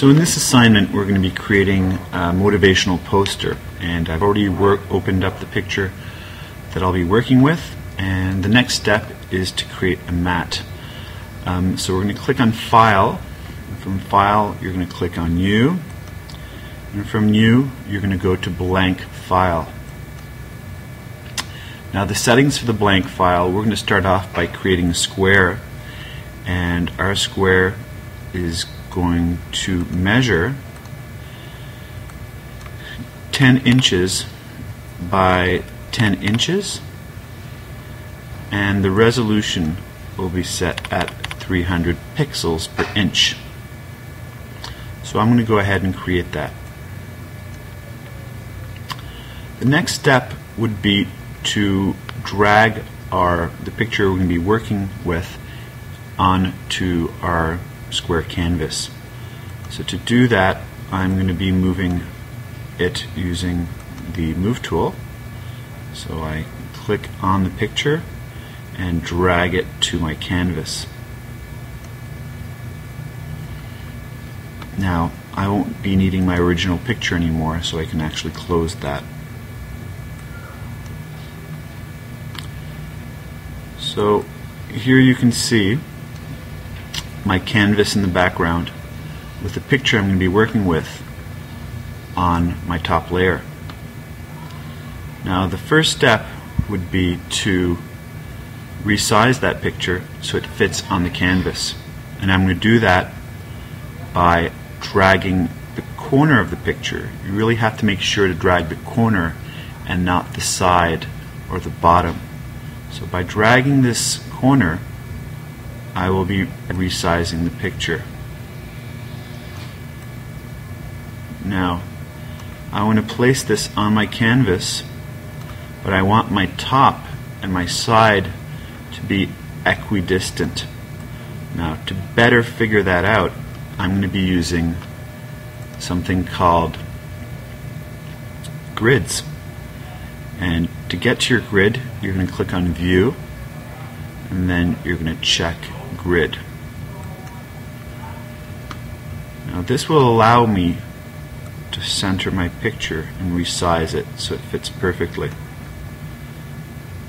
So in this assignment, we're going to be creating a motivational poster, and I've already opened up the picture that I'll be working with, and the next step is to create a mat. Um, so we're going to click on File. From File, you're going to click on New, and from New, you're going to go to Blank File. Now the settings for the blank file, we're going to start off by creating a square, and our square is going to measure 10 inches by 10 inches and the resolution will be set at 300 pixels per inch. So I'm going to go ahead and create that. The next step would be to drag our the picture we're going to be working with onto our square canvas. So to do that, I'm going to be moving it using the Move tool. So I click on the picture and drag it to my canvas. Now, I won't be needing my original picture anymore, so I can actually close that. So here you can see my canvas in the background with the picture I'm going to be working with on my top layer. Now the first step would be to resize that picture so it fits on the canvas. And I'm going to do that by dragging the corner of the picture. You really have to make sure to drag the corner and not the side or the bottom. So by dragging this corner, I will be resizing the picture. Now, I want to place this on my canvas, but I want my top and my side to be equidistant. Now, to better figure that out, I'm going to be using something called grids. And to get to your grid, you're going to click on View, and then you're going to check grid. Now this will allow me to center my picture and resize it so it fits perfectly.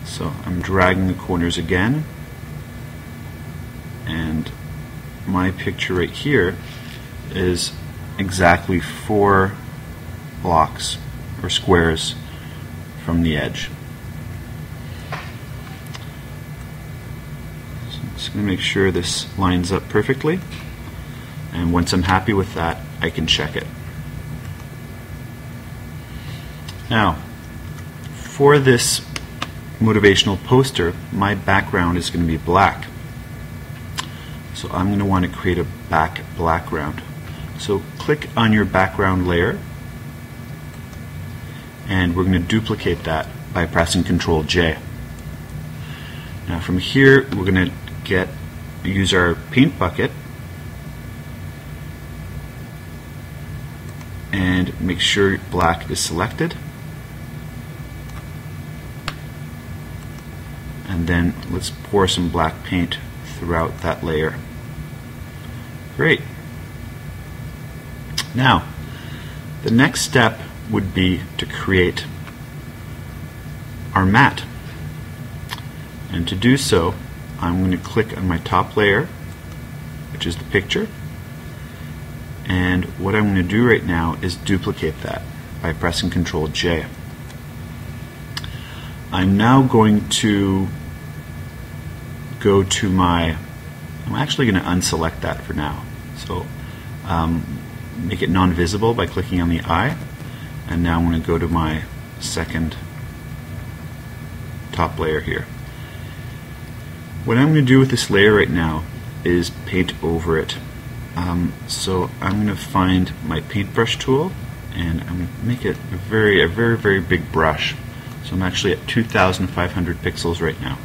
So I'm dragging the corners again and my picture right here is exactly four blocks or squares from the edge. Going to make sure this lines up perfectly. And once I'm happy with that, I can check it. Now, for this motivational poster, my background is going to be black. So I'm going to want to create a back background. So click on your background layer and we're going to duplicate that by pressing Ctrl J. Now from here we're going to get use our paint bucket and make sure black is selected. And then let's pour some black paint throughout that layer. Great. Now the next step would be to create our mat. And to do so I'm going to click on my top layer, which is the picture. And what I'm going to do right now is duplicate that by pressing Ctrl J. I'm now going to go to my, I'm actually going to unselect that for now. So um, make it non-visible by clicking on the eye. And now I'm going to go to my second top layer here. What I'm going to do with this layer right now is paint over it. Um, so I'm going to find my paintbrush tool and I'm going to make it a very, a very, very big brush. So I'm actually at 2,500 pixels right now.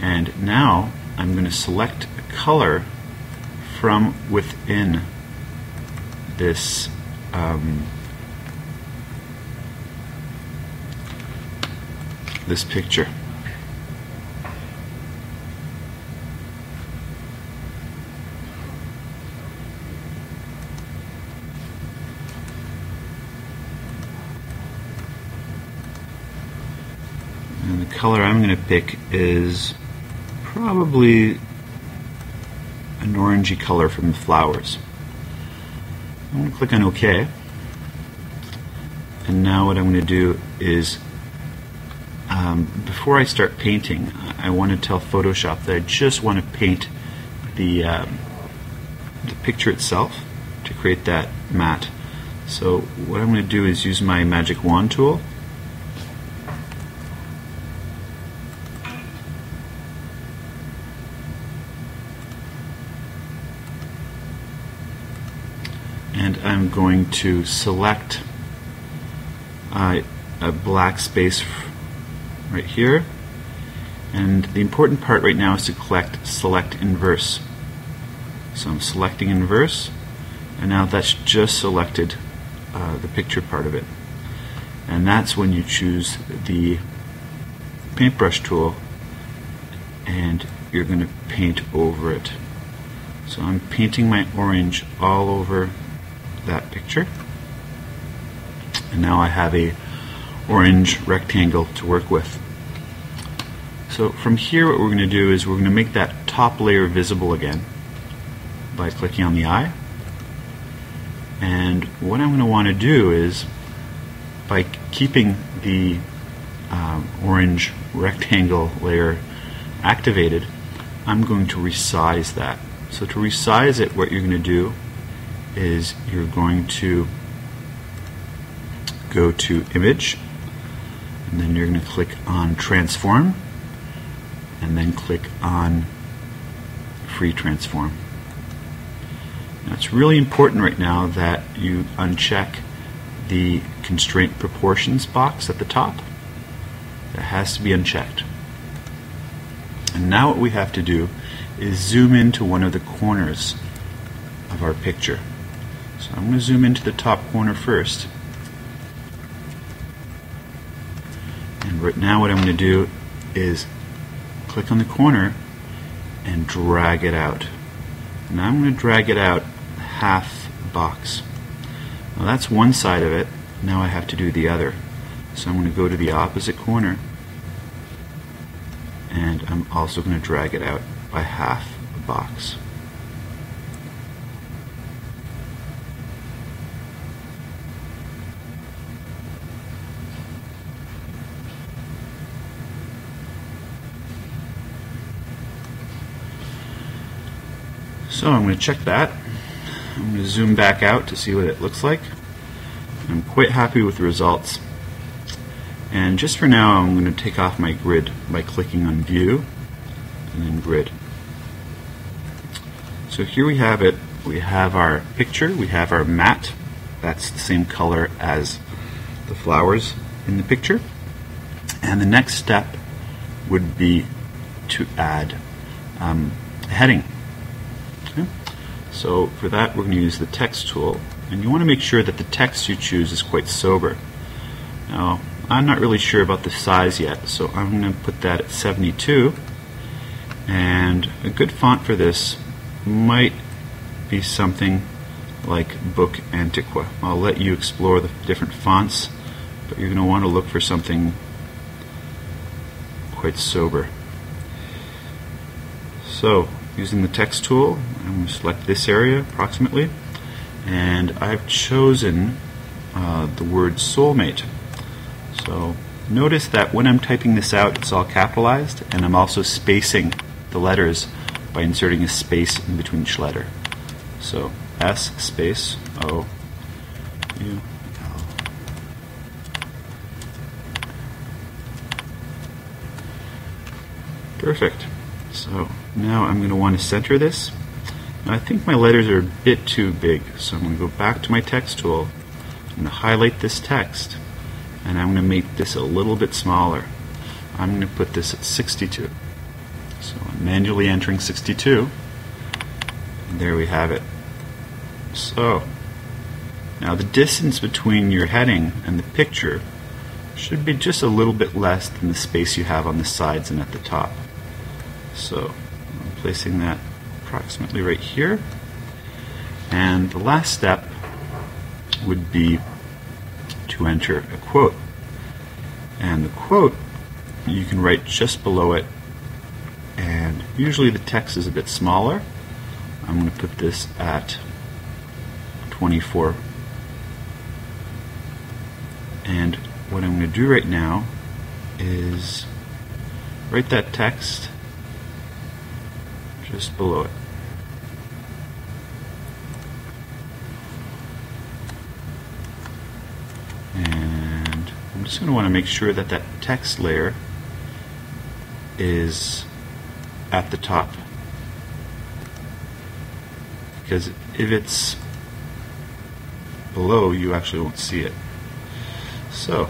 And now I'm going to select a color from within this um, this picture. Color I'm going to pick is probably an orangey color from the flowers. I'm going to click on OK. And now what I'm going to do is, um, before I start painting, I want to tell Photoshop that I just want to paint the, um, the picture itself to create that matte. So what I'm going to do is use my magic wand tool and I'm going to select uh, a black space right here. And the important part right now is to collect, select inverse. So I'm selecting inverse and now that's just selected uh, the picture part of it. And that's when you choose the paintbrush tool and you're going to paint over it. So I'm painting my orange all over that picture. And now I have a orange rectangle to work with. So from here what we're going to do is we're going to make that top layer visible again by clicking on the eye. And what I'm going to want to do is by keeping the um, orange rectangle layer activated, I'm going to resize that. So to resize it, what you're going to do is you're going to go to image and then you're going to click on transform and then click on free transform. Now it's really important right now that you uncheck the constraint proportions box at the top. That has to be unchecked. And now what we have to do is zoom into one of the corners of our picture. So I'm going to zoom into the top corner first. And right now what I'm going to do is click on the corner and drag it out. Now I'm going to drag it out half box. Now that's one side of it. Now I have to do the other. So I'm going to go to the opposite corner and I'm also going to drag it out by half a box. So I'm going to check that. I'm going to zoom back out to see what it looks like. I'm quite happy with the results. And just for now, I'm going to take off my grid by clicking on View and then Grid. So here we have it. We have our picture, we have our matte. That's the same color as the flowers in the picture. And the next step would be to add um, a heading. So for that we're going to use the text tool and you want to make sure that the text you choose is quite sober. Now I'm not really sure about the size yet so I'm going to put that at 72 and a good font for this might be something like Book Antiqua. I'll let you explore the different fonts but you're going to want to look for something quite sober. So using the text tool. I'm going to select this area approximately and I've chosen uh, the word soulmate. So notice that when I'm typing this out it's all capitalized and I'm also spacing the letters by inserting a space in between each letter. So S space O U L. Perfect. So now I'm going to want to center this. Now I think my letters are a bit too big, so I'm going to go back to my text tool. I'm going to highlight this text, and I'm going to make this a little bit smaller. I'm going to put this at 62. So I'm manually entering 62, and there we have it. So, now the distance between your heading and the picture should be just a little bit less than the space you have on the sides and at the top. So I'm placing that approximately right here. And the last step would be to enter a quote. And the quote you can write just below it and usually the text is a bit smaller. I'm going to put this at 24 and what I'm going to do right now is write that text just below it. And I'm just going to want to make sure that that text layer is at the top. Because if it's below, you actually won't see it. So,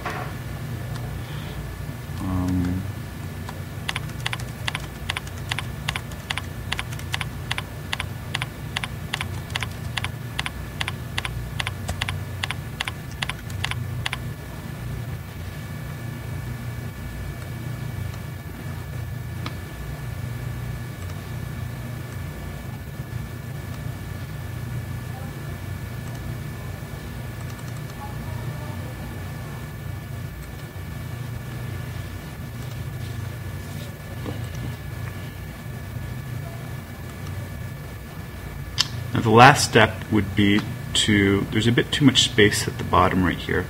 the last step would be to, there's a bit too much space at the bottom right here.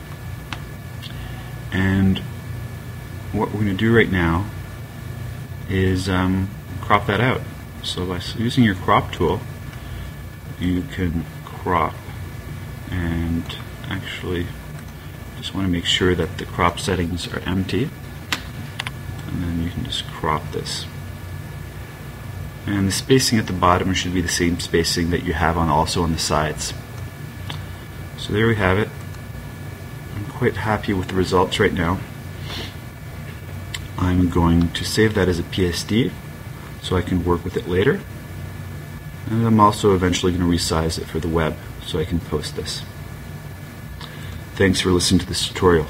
And what we're going to do right now is um, crop that out. So by using your crop tool, you can crop and actually just want to make sure that the crop settings are empty and then you can just crop this. And the spacing at the bottom should be the same spacing that you have on also on the sides. So there we have it. I'm quite happy with the results right now. I'm going to save that as a PSD so I can work with it later. And I'm also eventually going to resize it for the web so I can post this. Thanks for listening to this tutorial.